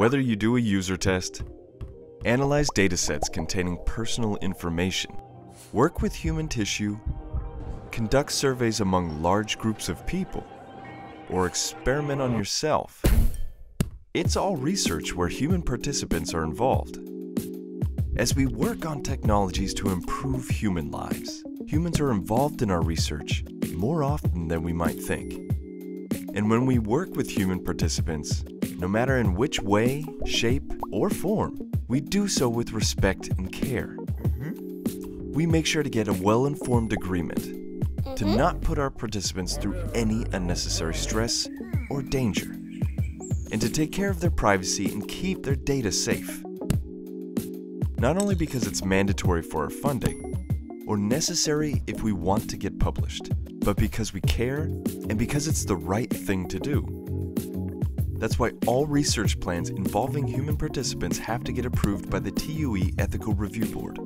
Whether you do a user test, analyze datasets containing personal information, work with human tissue, conduct surveys among large groups of people, or experiment on yourself, it's all research where human participants are involved. As we work on technologies to improve human lives, humans are involved in our research more often than we might think. And when we work with human participants, no matter in which way, shape, or form, we do so with respect and care. Mm-hmm. We make sure to get a well informed agreement to mm-hmm. not put our participants through any unnecessary stress or danger, and to take care of their privacy and keep their data safe. Not only because it's mandatory for our funding, or necessary if we want to get published, but because we care and because it's the right thing to do. That's why all research plans involving human participants have to get approved by the TU/e Ethical Review Board.